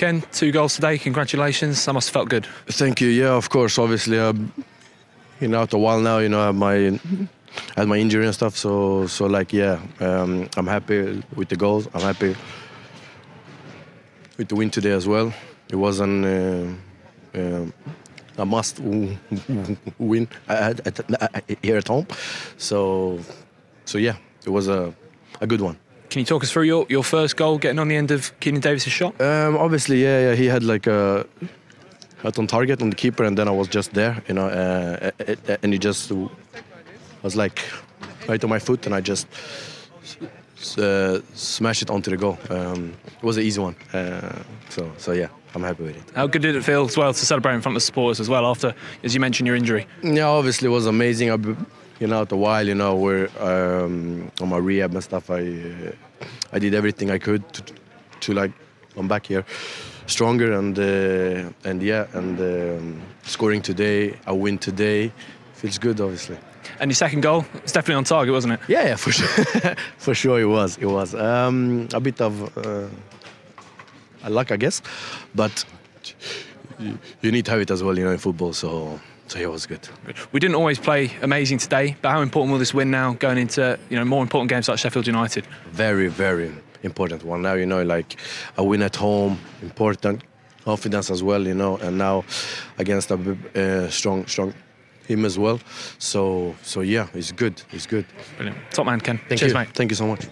Ken, two goals today. Congratulations. That must have felt good. Thank you. Yeah, of course. Obviously, uh, you know, after a while now, you know, I have my had my injury and stuff. So, so like, yeah, um, I'm happy with the goals. I'm happy with the win today as well. It wasn't uh, uh, a must win here at home. So, so yeah, it was a a good one. Can you talk us through your, your first goal, getting on the end of Keinan Davis' shot? Um, obviously, yeah, yeah, he had like a hit on target on the keeper, and then I was just there, you know, uh, and he just was like right on my foot, and I just uh, smashed it onto the goal. Um, it was an easy one, uh, so so yeah, I'm happy with it. How good did it feel as well to celebrate in front of the supporters as well after, as you mentioned, your injury? Yeah, obviously it was amazing. I, you know, after a while, you know, we're um, on my rehab and stuff. I uh, I did everything I could to, to like come back here stronger and uh, and yeah, and um, scoring today, a win today, feels good, obviously. And your second goal, it's definitely on target, wasn't it? Yeah, yeah, for sure, for sure it was. It was um, a bit of uh, a luck, I guess, but you need to have it as well, you know, in football. So so yeah, it was good. We didn't always play amazing today, but how important will this win now going into you know more important games like Sheffield United? Very, very important one. Now you know, like a win at home, important confidence as well. You know, and now against a uh, strong, strong him as well. So, so yeah, it's good. It's good. Brilliant. Top man, Ken. Thank Cheers, you. mate. Thank you so much.